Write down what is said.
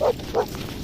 あっあっ。